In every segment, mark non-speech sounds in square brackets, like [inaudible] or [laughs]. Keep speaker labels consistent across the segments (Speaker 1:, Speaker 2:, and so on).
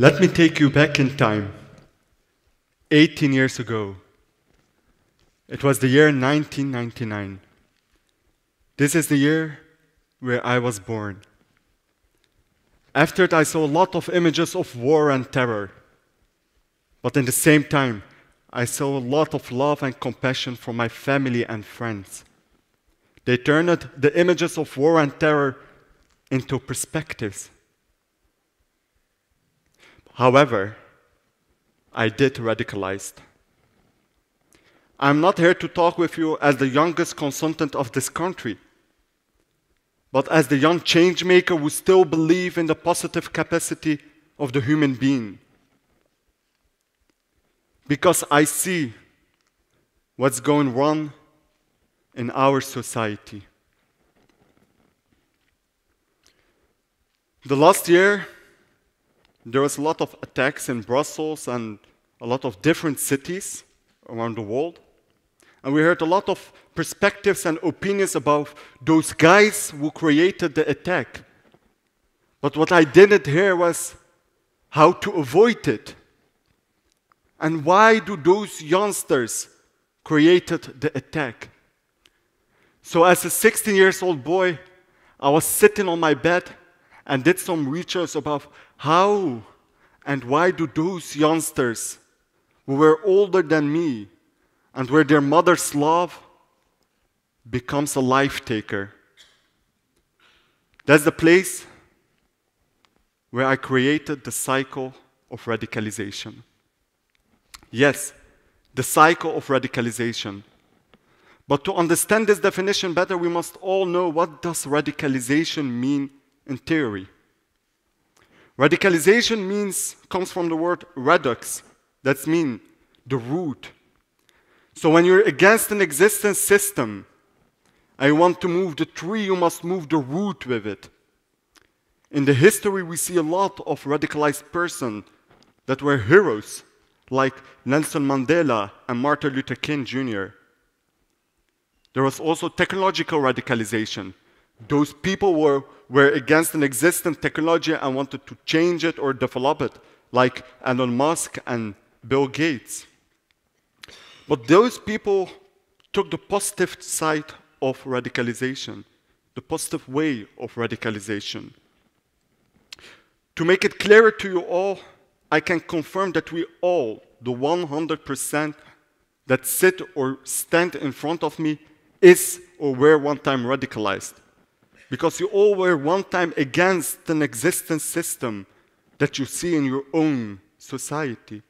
Speaker 1: Let me take you back in time. 18 years ago. It was the year 1999. This is the year where I was born. After it, I saw a lot of images of war and terror. But in the same time, I saw a lot of love and compassion from my family and friends. They turned the images of war and terror into perspectives. However, I did radicalize. I'm not here to talk with you as the youngest consultant of this country, but as the young change maker who still believe in the positive capacity of the human being. Because I see what's going wrong in our society. The last year, there was a lot of attacks in Brussels and a lot of different cities around the world. And we heard a lot of perspectives and opinions about those guys who created the attack. But what I didn't hear was how to avoid it. And why do those youngsters created the attack? So as a 16 years old boy, I was sitting on my bed and did some research about how and why do those youngsters who were older than me and where their mother's love becomes a life taker. That's the place where I created the cycle of radicalization. Yes, the cycle of radicalization. But to understand this definition better, we must all know what does radicalization mean in theory. Radicalization means comes from the word radix, that's mean the root. So when you're against an existing system, I want to move the tree, you must move the root with it. In the history, we see a lot of radicalized persons that were heroes, like Nelson Mandela and Martin Luther King Jr. There was also technological radicalization. Those people were, were against an existing technology and wanted to change it or develop it, like Elon Musk and Bill Gates. But those people took the positive side of radicalization, the positive way of radicalization. To make it clearer to you all, I can confirm that we all, the 100% that sit or stand in front of me, is or were one time radicalized. Because you all were one time against an existing system that you see in your own society.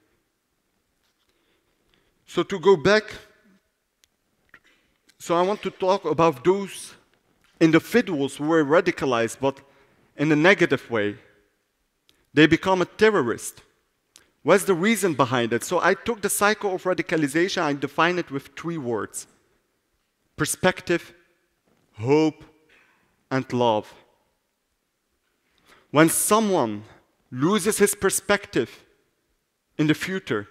Speaker 1: So, to go back, so I want to talk about those individuals who were radicalized, but in a negative way. They become a terrorist. What's the reason behind it? So I took the cycle of radicalization, I defined it with three words perspective, hope, and love. When someone loses his perspective in the future,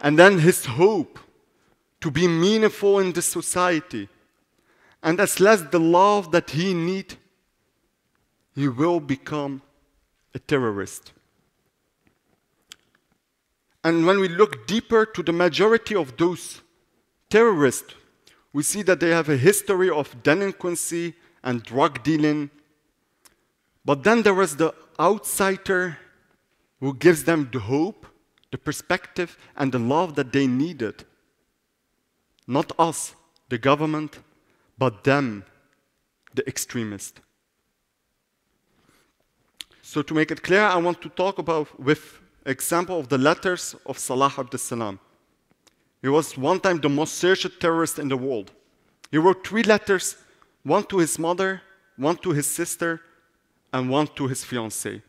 Speaker 1: and then his hope to be meaningful in the society, and as less the love that he need, he will become a terrorist. And when we look deeper to the majority of those terrorists, we see that they have a history of delinquency and drug dealing. But then there is the outsider who gives them the hope, the perspective, and the love that they needed. Not us, the government, but them, the extremist. So to make it clear, I want to talk about with example of the letters of Salah Abdeslam. He was one time the most searched terrorist in the world. He wrote three letters, one to his mother, one to his sister, and one to his fiancée.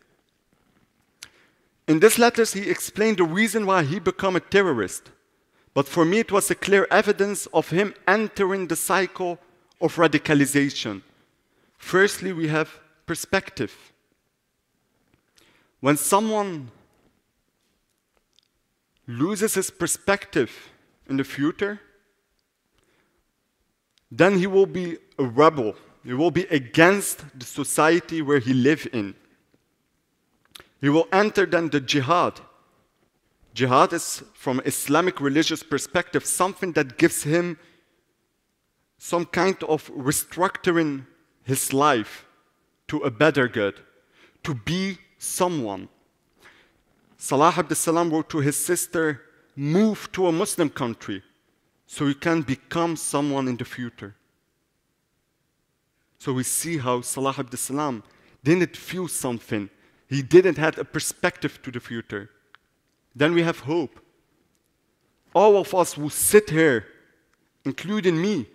Speaker 1: In these letters, he explained the reason why he became a terrorist. But for me, it was a clear evidence of him entering the cycle of radicalization. Firstly, we have perspective. When someone loses his perspective in the future, then he will be a rebel. He will be against the society where he lives in. He will enter then the jihad. Jihad is, from Islamic religious perspective, something that gives him some kind of restructuring his life to a better good, to be someone. Salah Salam wrote to his sister, move to a Muslim country so you can become someone in the future. So we see how Salah Abdeslam didn't feel something. He didn't have a perspective to the future. Then we have hope. All of us who sit here, including me,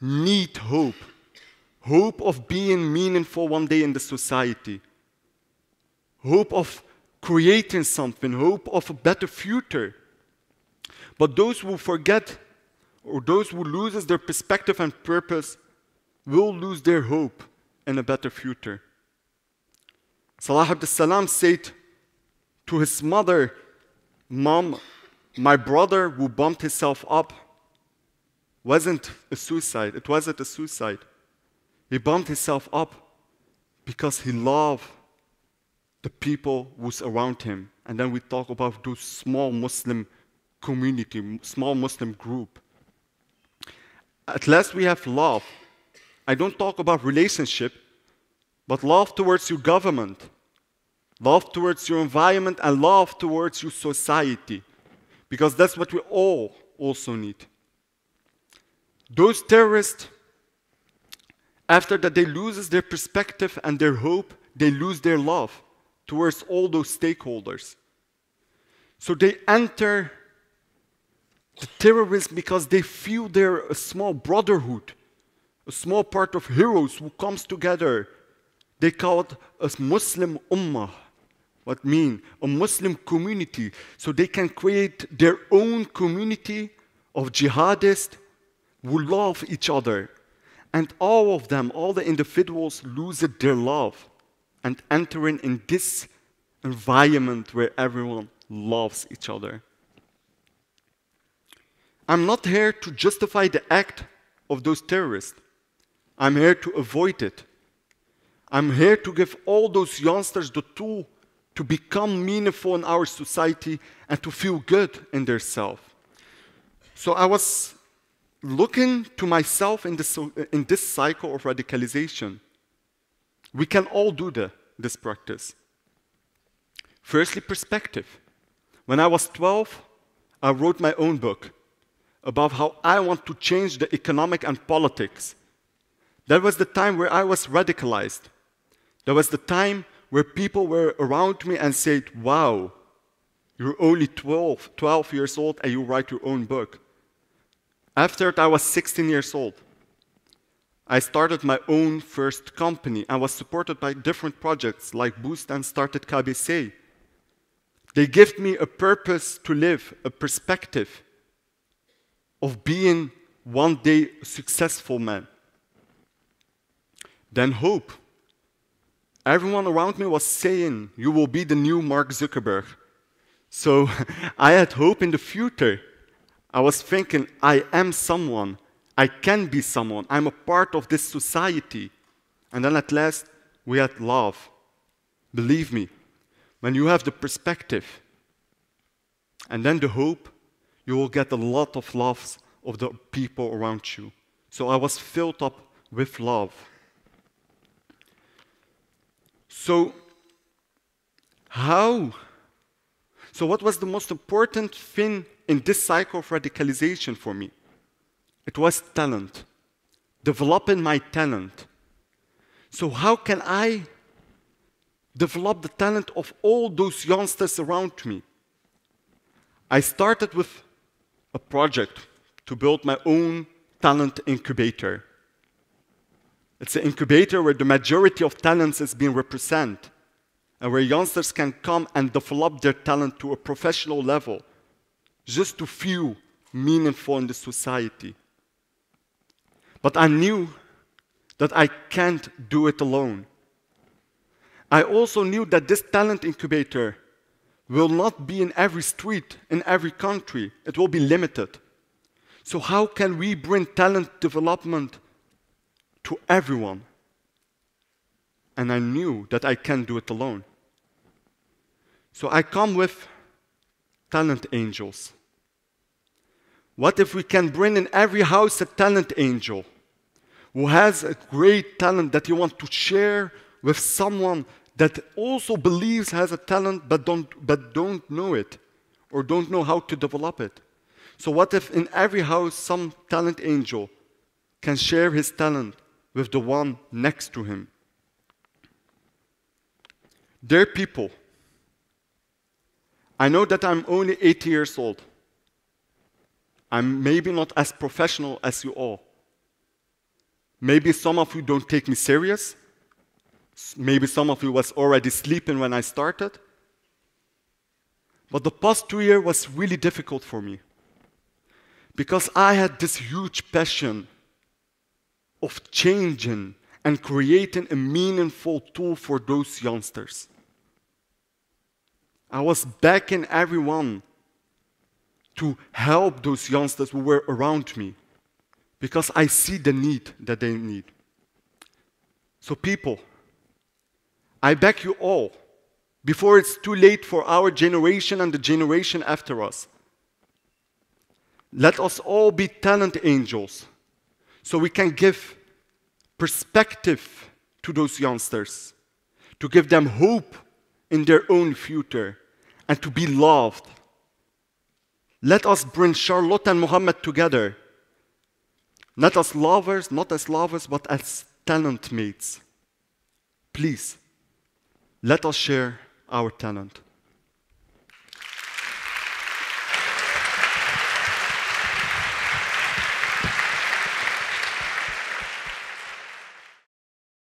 Speaker 1: need hope. Hope of being meaningful one day in the society. Hope of creating something. Hope of a better future. But those who forget or those who loses their perspective and purpose will lose their hope in a better future. Salah Abdeslam said to his mother, Mom, my brother who bumped himself up wasn't a suicide. It wasn't a suicide. He bumped himself up because he loved the people who's around him. And then we talk about those small Muslim community, small Muslim group. At last we have love. I don't talk about relationship, but love towards your government, love towards your environment, and love towards your society, because that's what we all also need. Those terrorists, after that they loses their perspective and their hope, they lose their love towards all those stakeholders. So they enter the terrorism because they feel they're a small brotherhood, a small part of heroes who comes together. They call it a Muslim ummah. What mean? A Muslim community. So they can create their own community of jihadists who love each other. And all of them, all the individuals, lose their love and entering in this environment where everyone loves each other. I'm not here to justify the act of those terrorists. I'm here to avoid it. I'm here to give all those youngsters the tool to become meaningful in our society and to feel good in their self. So I was looking to myself in this, in this cycle of radicalization. We can all do the, this practice. Firstly, perspective. When I was 12, I wrote my own book about how I want to change the economic and politics. That was the time where I was radicalized. That was the time where people were around me and said, Wow, you're only 12, 12 years old and you write your own book. After that, I was 16 years old. I started my own first company and was supported by different projects like Boost and started KBC. They gave me a purpose to live, a perspective of being one day a successful man. Then hope. Everyone around me was saying, You will be the new Mark Zuckerberg. So [laughs] I had hope in the future. I was thinking, I am someone. I can be someone. I'm a part of this society. And then at last, we had love. Believe me, when you have the perspective and then the hope, you will get a lot of love of the people around you. So I was filled up with love. So, how? So, what was the most important thing in this cycle of radicalization for me? It was talent, developing my talent. So, how can I develop the talent of all those youngsters around me? I started with a project to build my own talent incubator. It's an incubator where the majority of talents is being represented and where youngsters can come and develop their talent to a professional level just to feel meaningful in the society. But I knew that I can't do it alone. I also knew that this talent incubator will not be in every street, in every country. It will be limited. So, how can we bring talent development to everyone? And I knew that I can't do it alone. So I come with talent angels. What if we can bring in every house a talent angel who has a great talent that you want to share with someone that also believes has a talent but don't, but don't know it or don't know how to develop it? So, what if in every house some talent angel can share his talent with the one next to him? Dear people, I know that I'm only 80 years old. I'm maybe not as professional as you all. Maybe some of you don't take me serious. Maybe some of you was already sleeping when I started. But the past two years was really difficult for me because I had this huge passion of changing and creating a meaningful tool for those youngsters. I was backing everyone to help those youngsters who were around me because I see the need that they need. So, people, I beg you all, before it's too late for our generation and the generation after us, let us all be talent angels so we can give perspective to those youngsters, to give them hope in their own future, and to be loved. Let us bring Charlotte and Mohammed together, not as lovers, not as lovers, but as talent mates. Please, let us share our talent.